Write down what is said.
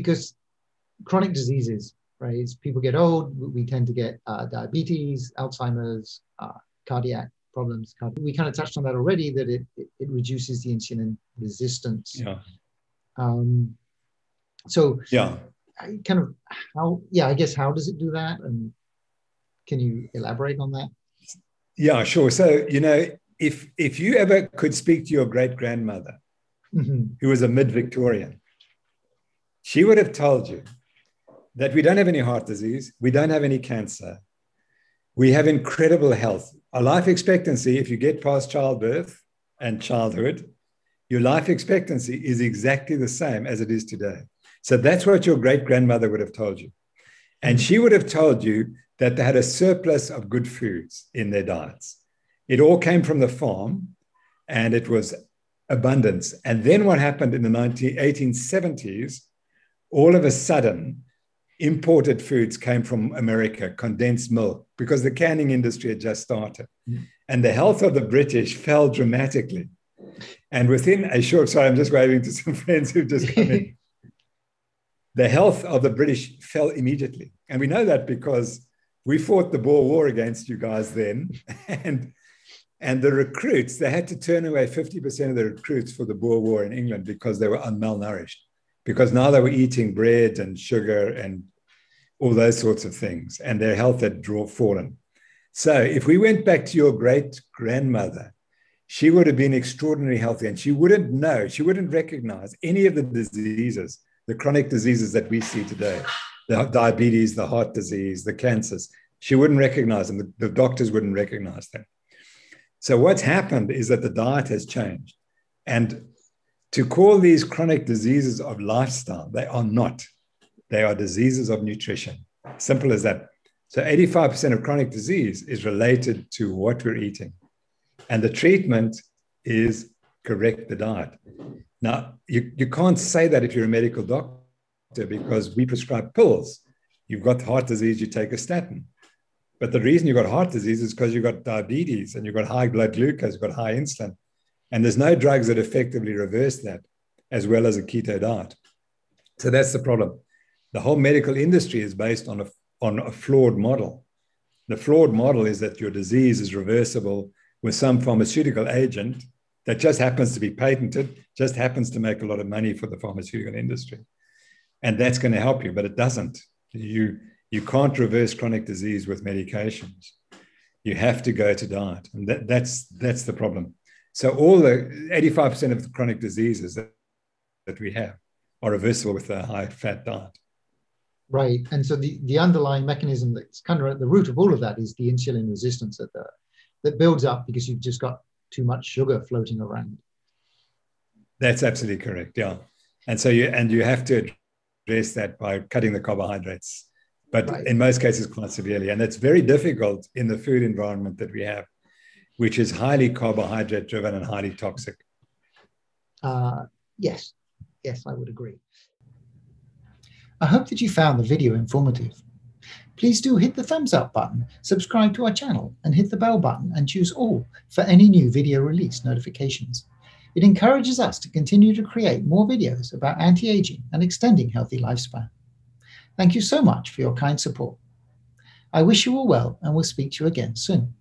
because chronic diseases, right? As people get old, we tend to get uh, diabetes, Alzheimer's, uh, cardiac problems. We kind of touched on that already, that it, it, it reduces the insulin resistance. Yeah. Um, so yeah, kind of how, yeah, I guess how does it do that? And can you elaborate on that? Yeah, sure. So, you know, if if you ever could speak to your great grandmother, mm-hmm. who was a mid Victorian, she would have told you that we don't have any heart disease, we don't have any cancer, we have incredible health. Our life expectancy, if you get past childbirth and childhood, your life expectancy is exactly the same as it is today. So that's what your great grandmother would have told you. And she would have told you that they had a surplus of good foods in their diets. It all came from the farm and it was abundance. And then what happened in the 19, 1870s, all of a sudden, imported foods came from America, condensed milk, because the canning industry had just started. Mm. And the health of the British fell dramatically. And within a short, sorry, I'm just waving to some friends who've just come in. the health of the British fell immediately. And we know that because we fought the Boer War against you guys then. And, and the recruits, they had to turn away 50% of the recruits for the Boer War in England because they were malnourished because now they were eating bread and sugar and all those sorts of things, and their health had fallen. So if we went back to your great grandmother, she would have been extraordinarily healthy and she wouldn't know, she wouldn't recognize any of the diseases, the chronic diseases that we see today, the diabetes, the heart disease, the cancers. She wouldn't recognize them. The, the doctors wouldn't recognize them. So what's happened is that the diet has changed. And to call these chronic diseases of lifestyle, they are not. They are diseases of nutrition. Simple as that. So 85% of chronic disease is related to what we're eating. And the treatment is correct the diet. Now, you, you can't say that if you're a medical doctor because we prescribe pills. You've got heart disease, you take a statin. But the reason you've got heart disease is because you've got diabetes and you've got high blood glucose, you've got high insulin. And there's no drugs that effectively reverse that, as well as a keto diet. So that's the problem. The whole medical industry is based on a, on a flawed model. The flawed model is that your disease is reversible with some pharmaceutical agent that just happens to be patented, just happens to make a lot of money for the pharmaceutical industry. And that's going to help you, but it doesn't. You, you can't reverse chronic disease with medications. You have to go to diet. And that, that's, that's the problem. So all the 85% of the chronic diseases that, that we have are reversible with a high fat diet. Right. And so the, the underlying mechanism that's kind of at the root of all of that is the insulin resistance that, the, that builds up because you've just got too much sugar floating around. That's absolutely correct. Yeah. And so you and you have to address that by cutting the carbohydrates, but right. in most cases quite severely. And that's very difficult in the food environment that we have which is highly carbohydrate driven and highly toxic. Uh, yes, yes, I would agree. I hope that you found the video informative. Please do hit the thumbs up button, subscribe to our channel, and hit the bell button and choose all for any new video release notifications. It encourages us to continue to create more videos about anti-aging and extending healthy lifespan. Thank you so much for your kind support. I wish you all well and will speak to you again soon.